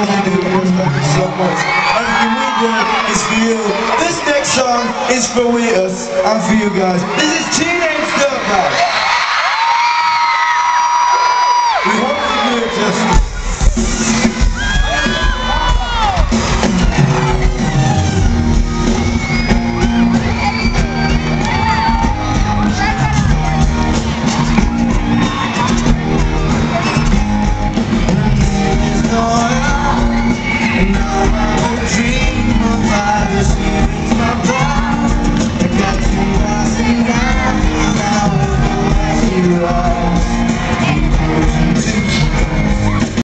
really do. Thank you so much. Everything we do is for you. This next song is for we us and for you guys. This is Teenage